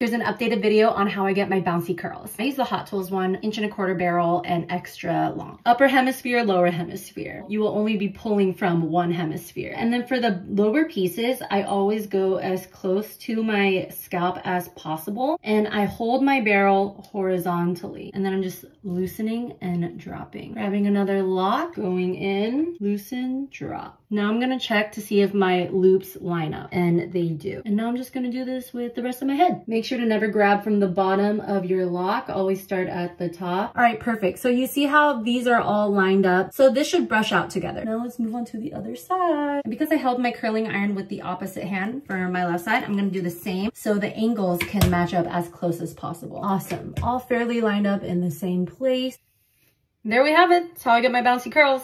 Here's an updated video on how I get my bouncy curls. I use the Hot Tools one, inch and a quarter barrel and extra long. Upper hemisphere, lower hemisphere. You will only be pulling from one hemisphere. And then for the lower pieces, I always go as close to my scalp as possible. And I hold my barrel horizontally. And then I'm just loosening and dropping. Grabbing another lock, going in, loosen, drop. Now I'm gonna check to see if my loops line up and they do. And now I'm just gonna do this with the rest of my head. Make sure to never grab from the bottom of your lock. Always start at the top. All right, perfect. So you see how these are all lined up. So this should brush out together. Now let's move on to the other side. And because I held my curling iron with the opposite hand for my left side, I'm gonna do the same so the angles can match up as close as possible. Awesome. All fairly lined up in the same place. There we have it. That's how I get my bouncy curls.